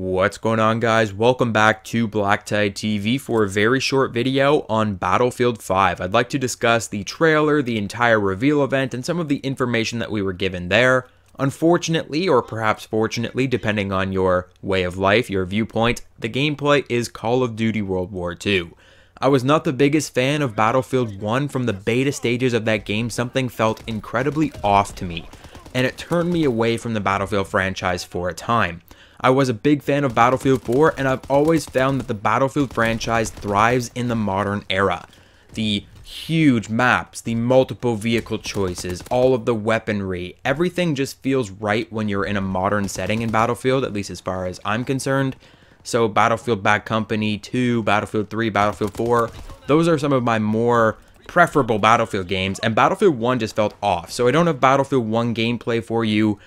What's going on guys? Welcome back to Black Tide TV for a very short video on Battlefield 5. I'd like to discuss the trailer, the entire reveal event, and some of the information that we were given there. Unfortunately, or perhaps fortunately, depending on your way of life, your viewpoint, the gameplay is Call of Duty World War II. I was not the biggest fan of Battlefield 1 from the beta stages of that game, something felt incredibly off to me, and it turned me away from the Battlefield franchise for a time. I was a big fan of Battlefield 4, and I've always found that the Battlefield franchise thrives in the modern era. The huge maps, the multiple vehicle choices, all of the weaponry, everything just feels right when you're in a modern setting in Battlefield, at least as far as I'm concerned. So Battlefield Bad Company 2, Battlefield 3, Battlefield 4, those are some of my more preferable Battlefield games, and Battlefield 1 just felt off. So I don't have Battlefield 1 gameplay for you.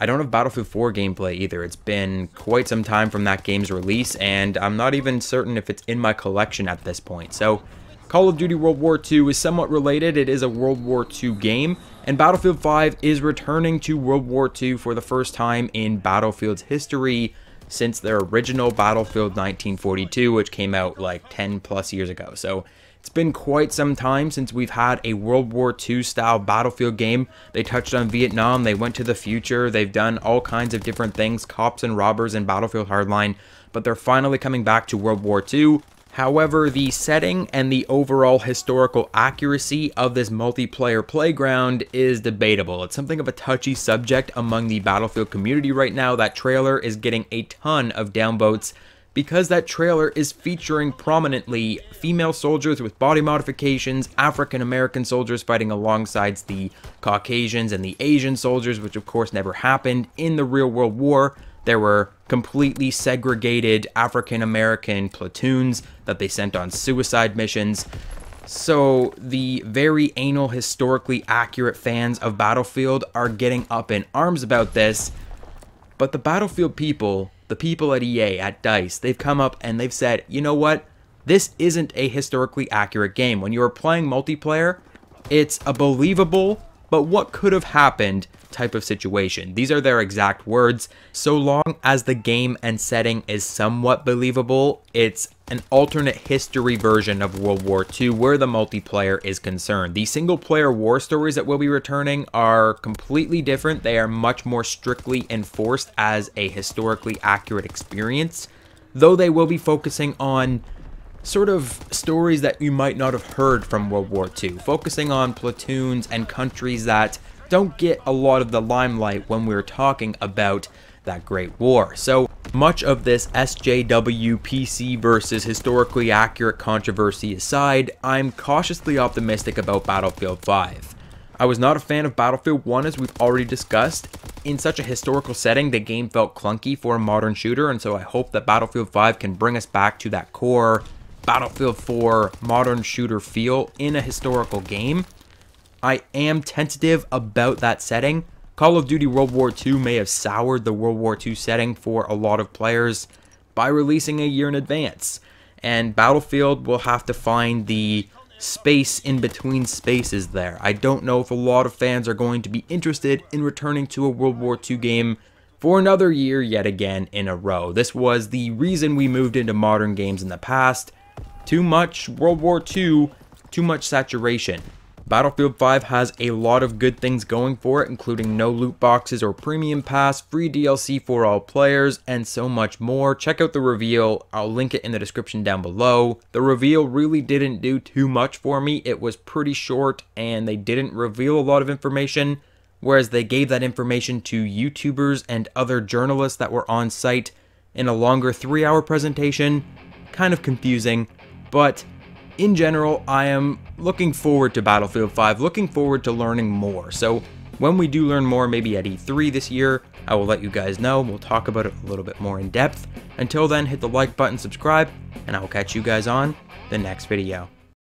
I don't have Battlefield 4 gameplay either. It's been quite some time from that game's release, and I'm not even certain if it's in my collection at this point. So, Call of Duty World War II is somewhat related. It is a World War II game, and Battlefield 5 is returning to World War II for the first time in Battlefield's history since their original Battlefield 1942, which came out like 10 plus years ago. So, it's been quite some time since we've had a World War II style battlefield game. They touched on Vietnam, they went to the future, they've done all kinds of different things, cops and robbers in Battlefield Hardline, but they're finally coming back to World War II. However, the setting and the overall historical accuracy of this multiplayer playground is debatable. It's something of a touchy subject among the Battlefield community right now. That trailer is getting a ton of downvotes because that trailer is featuring prominently female soldiers with body modifications, African American soldiers fighting alongside the Caucasians and the Asian soldiers, which of course never happened in the real world war. There were completely segregated African American platoons that they sent on suicide missions. So, the very anal, historically accurate fans of Battlefield are getting up in arms about this, but the Battlefield people the people at EA, at DICE, they've come up and they've said, you know what? This isn't a historically accurate game. When you're playing multiplayer, it's a believable, but what could have happened type of situation. These are their exact words. So long as the game and setting is somewhat believable, it's an alternate history version of World War II where the multiplayer is concerned. The single player war stories that will be returning are completely different. They are much more strictly enforced as a historically accurate experience, though they will be focusing on sort of stories that you might not have heard from World War II, focusing on platoons and countries that don't get a lot of the limelight when we're talking about that Great War. So much of this SJW PC versus historically accurate controversy aside, I'm cautiously optimistic about Battlefield 5. I was not a fan of Battlefield 1 as we've already discussed. In such a historical setting, the game felt clunky for a modern shooter, and so I hope that Battlefield 5 can bring us back to that core Battlefield 4 modern shooter feel in a historical game. I am tentative about that setting. Call of Duty World War II may have soured the World War II setting for a lot of players by releasing a year in advance. And Battlefield will have to find the space in between spaces there. I don't know if a lot of fans are going to be interested in returning to a World War II game for another year yet again in a row. This was the reason we moved into modern games in the past. Too much World War II, too much saturation. Battlefield 5 has a lot of good things going for it, including no loot boxes or premium pass, free DLC for all players, and so much more. Check out the reveal, I'll link it in the description down below. The reveal really didn't do too much for me, it was pretty short and they didn't reveal a lot of information, whereas they gave that information to YouTubers and other journalists that were on site in a longer 3 hour presentation. Kind of confusing, but in general, I am looking forward to Battlefield 5, looking forward to learning more. So when we do learn more, maybe at E3 this year, I will let you guys know. We'll talk about it a little bit more in depth. Until then, hit the like button, subscribe, and I will catch you guys on the next video.